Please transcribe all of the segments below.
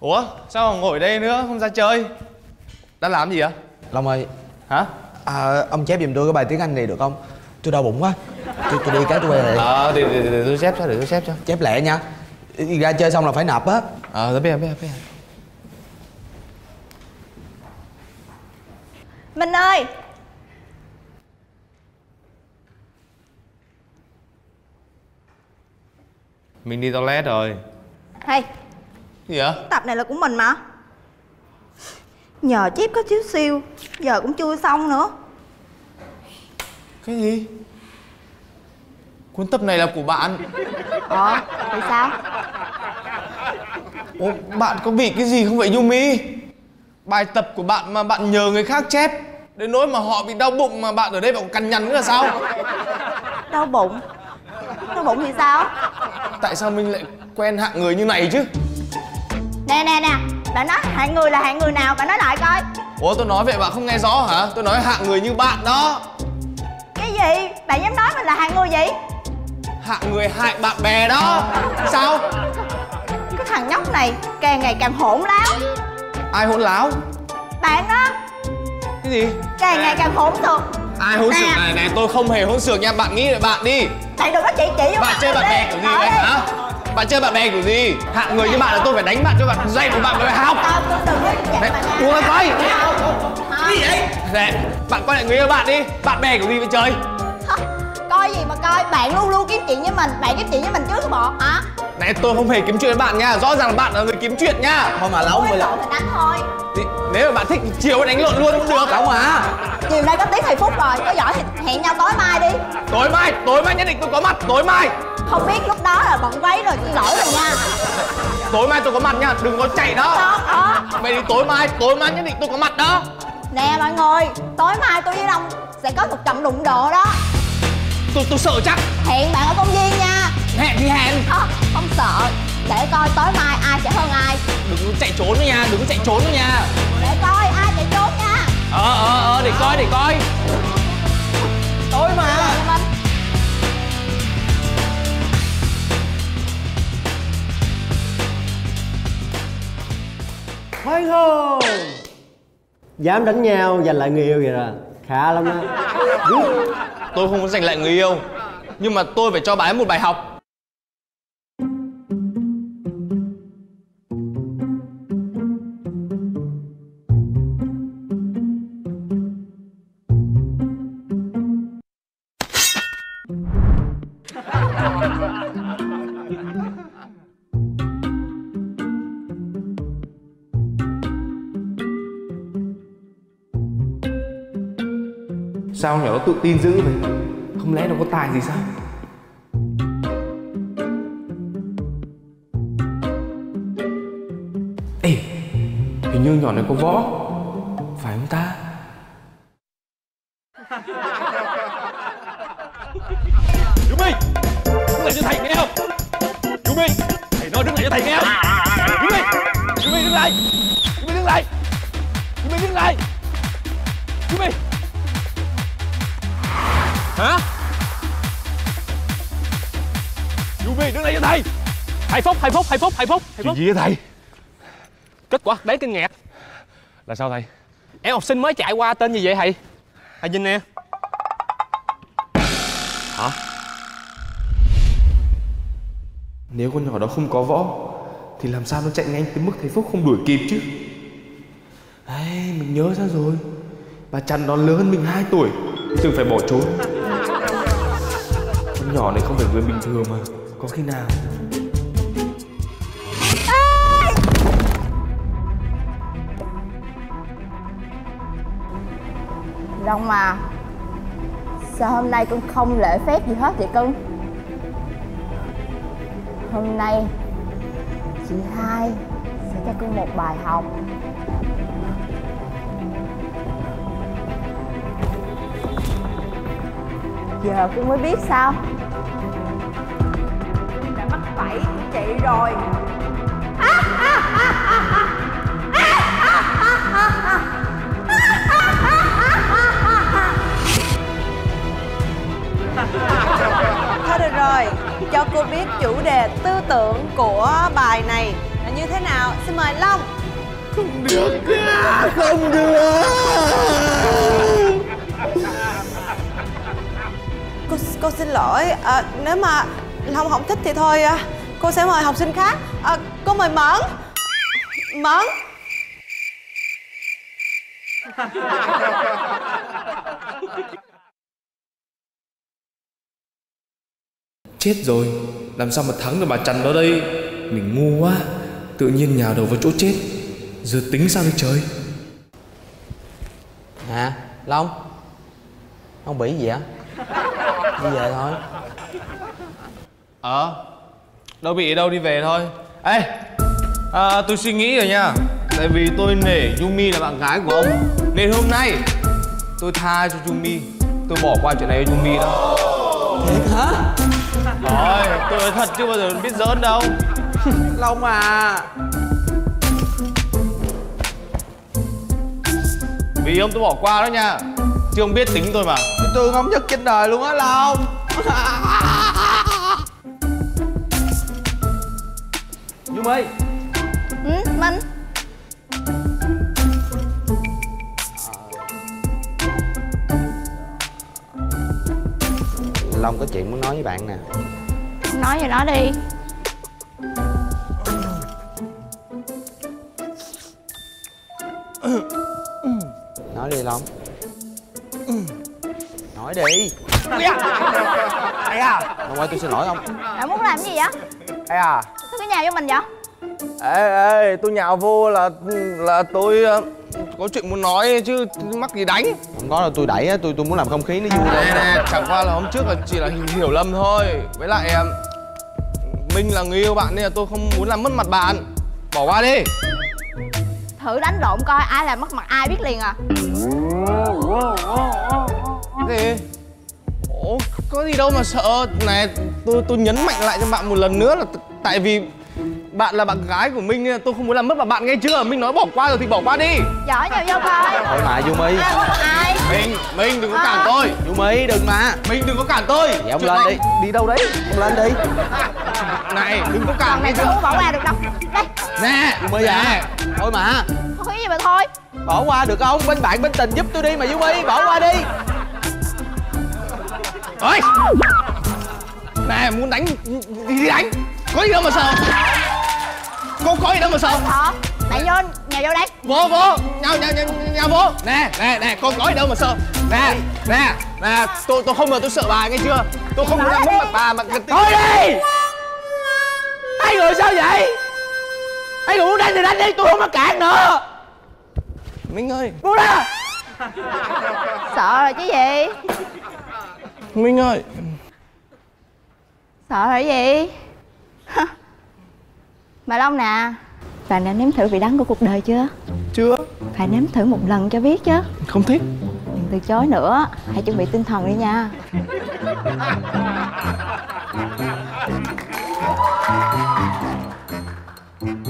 Ủa sao ngồi đây nữa không ra chơi? Đang làm gì ạ Long ơi. Hả? À, Ông chép giùm tôi cái bài tiếng Anh này được không? Tôi đau bụng quá. Tôi, tôi đi cái tôi quay lại. Ờ để, để, để, tôi xếp cho để tôi xếp cho. Chép lẹ nha. Ra chơi xong là phải nạp á. Ờ tôi biết biết biết. Minh ơi! Mình đi toilet rồi. Hay Gì vậy? Tập này là của mình mà. Nhờ chép có chiếu siêu Giờ cũng chưa xong nữa. Cái gì? Cuốn tập này là của bạn. Ờ thì sao? Ủa bạn có bị cái gì không vậy Yumi? Bài tập của bạn mà bạn nhờ người khác chép. Đến nỗi mà họ bị đau bụng mà bạn ở đây bạn còn cằn nhằn nữa là sao? Đau bụng? Đau bụng thì sao? Tại sao mình lại quen hạng người như này chứ Nè nè nè. Bạn nói hạng người là hạng người nào? Bạn nói lại coi. Ủa tôi nói vậy bạn không nghe rõ hả? Tôi nói hạng người như bạn đó. Cái gì? Bạn dám nói mình là hạng người gì? Hạng người hại bạn bè đó. Sao? Cái thằng nhóc này càng ngày càng hỗn láo. Ai hỗn láo? Bạn đó. Cái gì? Càng ngày càng hỗn xược. Ai hỗn xược này? Này tôi không hề hỗn xược nha. Bạn nghĩ lại bạn đi. Bạn đừng có chỉ vô Bạn chơi bạn bè kiểu gì vậy hả Bạn chơi bạn bè kiểu gì? Hạng người như bạn là tôi phải đánh bạn cho bạn dạy của bạn phải học. Nha. uống coi. Không. Gì vậy Này bạn coi lại người yêu bạn đi. Bạn bè kiểu gì vậy trời? Hả? coi gì mà coi. Bạn luôn luôn kiếm chuyện với mình. Bạn kiếm chuyện với mình trước bộ? Hả? Này tôi không hề kiếm chuyện với bạn nha. Rõ ràng là bạn là người kiếm chuyện nha. Thôi mà Long Ôi, bây giờ cậu thì đánh thôi. Thì, Nếu mà bạn thích chiều đánh lộn luôn cũng được. Long à chiều nay có tiếng thầy phúc rồi. Có giỏi thì hẹn nhau tối mai đi. Tối mai Tối mai nhất định tôi có mặt Tối mai. Không biết lúc đó là bận váy rồi xin lỗi rồi nha. Tối mai tôi có mặt nha Đừng có chạy đó. Đó đó. Mày đi tối mai Tối mai nhất định tôi có mặt đó. Nè mọi người tối mai tôi với long sẽ có một trận đụng độ đó. Tôi tôi sợ chắc. Hẹn bạn ở công viên nha. Hẹn thì hẹn. Ờ, không sợ. Để coi tối mai ai sẽ hơn ai. Đừng có chạy trốn nữa nha Đừng có chạy trốn nữa nha. Để coi Ờ ờ ờ để coi để coi. Tối mà. Rồi, Hoan hô Dám đánh nhau giành lại người yêu vậy là Khá lắm đó Tôi không có giành lại người yêu Nhưng mà tôi phải cho bà ấy một bài học Sao nhỏ nó tự tin dữ vậy? Không lẽ nó có tài gì sao? Ê Hình như nhỏ này có võ. Phải không ta? Chú Minh! Đứng lại cho thầy nghe không? Chú Minh! Thầy nói đứng lại cho thầy nghe không? Chú Minh! Chú Minh đứng lại! Chú Minh đứng lại! Chú Minh đứng lại! Chú Minh Hả? Yumi đứng đây cho thầy. Hai phút hai phút hai phút hai phút hai Chuyện gì vậy thầy? kết quả đáng kinh ngạc. Là sao thầy? em học sinh mới chạy qua tên gì vậy thầy? Thầy nhìn nè. Nếu con nhỏ đó không có võ Thì làm sao nó chạy nhanh tới mức thầy Phúc không đuổi kịp chứ? Ấy, mình nhớ ra rồi. Bà chăn nó lớn hơn mình 2 tuổi. Đừng phải bỏ trốn con nhỏ này không phải người bình thường mà. Có khi nào? Long mà Sao hôm nay con không lễ phép gì hết vậy cưng Hôm nay Chị hai Sẽ cho cưng một bài học. Giờ cưng mới biết sao. Rồi. Thôi được rồi, cho cô biết chủ đề tư tưởng của bài này là như thế nào. Xin mời long. Không được cô cô xin lỗi. À, nếu mà long không thích thì thôi à, cô sẽ mời học sinh khác. À, cô mời mẫn. Mẫn. Chết rồi. Làm sao mà thắng được bà Trần đó đây? Mình ngu quá. Tự nhiên nhào đầu vào chỗ chết. Giờ tính sao đây trời? Hả? Long? Ông bị gì á Đi về thôi. Ờ Đâu bị đâu đi về thôi. Ê à, Tôi suy nghĩ rồi nha. Tại vì tôi nể Yumi là bạn gái của ông. Nên hôm nay Tôi tha cho Yumi. Tôi bỏ qua chuyện này cho Yumi đó Thiệt hả? Rồi tôi nói thật chứ bao giờ biết giỡn đâu. Long à. Vì ông tôi bỏ qua đó nha. Chứ ông biết tính tôi mà. Tôi thương ông nhất trên đời luôn á Long Yumi ừ, Minh Long có chuyện muốn nói với bạn nè. Nói về nó đi. Nói đi Long. Nói đi. Ây à. Long ơi tôi xin lỗi ông bạn muốn làm cái gì vậy? Ây à sao cái nhà vô mình vậy? Ê ê tôi nhào vô là là tôi ờ, có chuyện muốn nói chứ mắc gì đánh. Không có đâu tôi đẩy á tôi tôi muốn làm không khí nó vui Nè nè chẳng qua là hôm trước là chỉ là hiểu, lầm thôi. Với lại em Minh là người yêu bạn nên là tôi không muốn làm mất mặt bạn. Bỏ qua đi. Thử đánh lộn coi ai làm mất mặt ai biết liền à. Cái gì? Ủa có gì đâu mà sợ. Này tôi tôi nhấn mạnh lại cho bạn một lần nữa là Tại vì bạn là bạn gái của Minh tôi không muốn làm mất mặt bạn nghe chưa? Minh nói bỏ qua rồi thì bỏ qua đi. Giỏi nhiều vô coi Thôi mà mất mặt ai Minh Minh đừng có cản tôi. Yumi đừng mà. Minh đừng có cản tôi. Vậy ông Chuyện lên này- đi. Đi đâu đấy? Ông lên đi. Này đừng có cản này nghe tôi chưa không bỏ qua được đâu. Đây. Nè Yumi à? Thôi mà. Không có gì mà thôi. Bỏ qua được không? Bên bạn bên tình giúp tôi đi mà Yumi Bỏ qua đi. Ôi. Nè muốn đánh đi, đi đánh. Có gì đâu mà sợ Có có gì đâu mà sợ. Thọ bạn vô nhà vô đây Vô vô. Nhau nhau nhau, nhau vô. Nè nè nè con có gì đâu mà sợ. Nè nè nè Tôi tôi không ngờ tôi sợ bà nghe chưa? Tôi không muốn làm mất mặt bà mà Thôi đi. Hai người sao vậy? Hai người muốn đánh thì đánh đi Tôi không có cản nữa. Minh ơi. Buông ra sợ rồi chứ gì? Minh ơi. Sợ rồi gì mà long nè. Bạn đã nếm thử vị đắng của cuộc đời chưa? Chưa. Phải nếm thử một lần cho biết chứ. Không thích. Đừng từ chối nữa. Hãy chuẩn bị tinh thần đi nha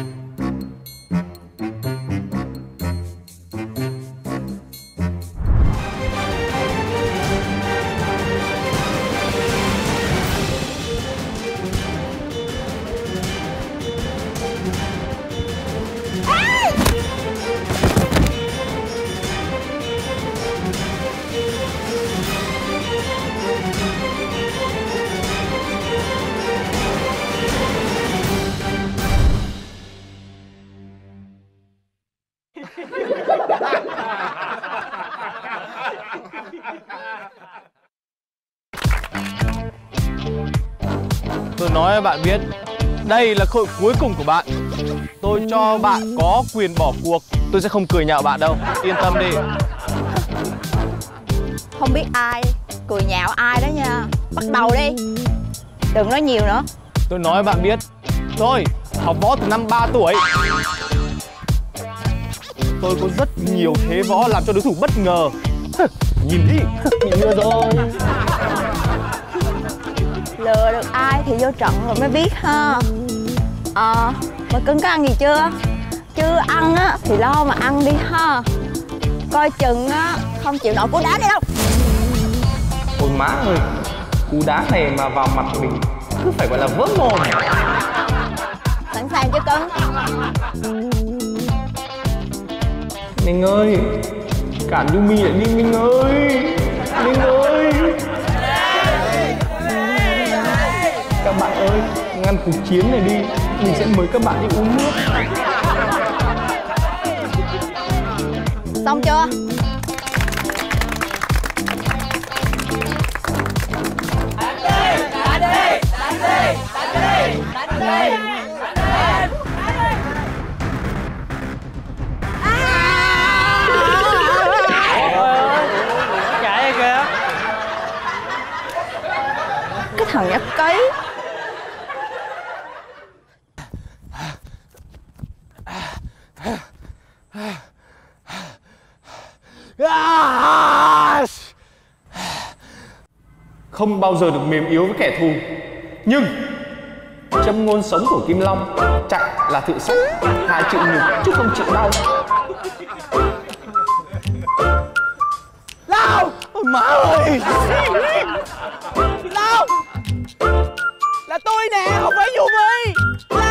Với bạn biết Đây là cơ hội cuối cùng của bạn. Tôi cho bạn có quyền bỏ cuộc. Tôi sẽ không cười nhạo bạn đâu. Yên tâm đi. Không biết ai cười nhạo ai đó nha. Bắt đầu đi. Đừng nói nhiều nữa. Tôi nói bạn biết. Tôi học võ từ năm 3 tuổi. Tôi có rất nhiều thế võ làm cho đối thủ bất ngờ. Nhìn đi. Lừa rồi thì vô trận rồi mới biết ha. Ờ mà cưng có ăn gì chưa? Chưa ăn á thì lo mà ăn đi ha. Coi chừng á không chịu nổi cú đá này đâu. Ôi má ơi Cú đá này mà vào mặt mình Cứ phải gọi là vỡ mồm. Sẵn sàng chưa cưng Minh ơi Cản Yumi lại đi Minh ơi. Minh ơi Ngăn cuộc chiến này đi, Mình sẽ mời các bạn đi uống nước. Xong chưa? Chạy kìa Cái thằng nhóc cấy Không bao giờ được mềm yếu với kẻ thù. Nhưng Châm ngôn sống của Kim Long Chạy là thự sắc Hai chịu nhục chứ không chịu đau. Lao Má ơi! Lao Là tôi nè không phải Yumi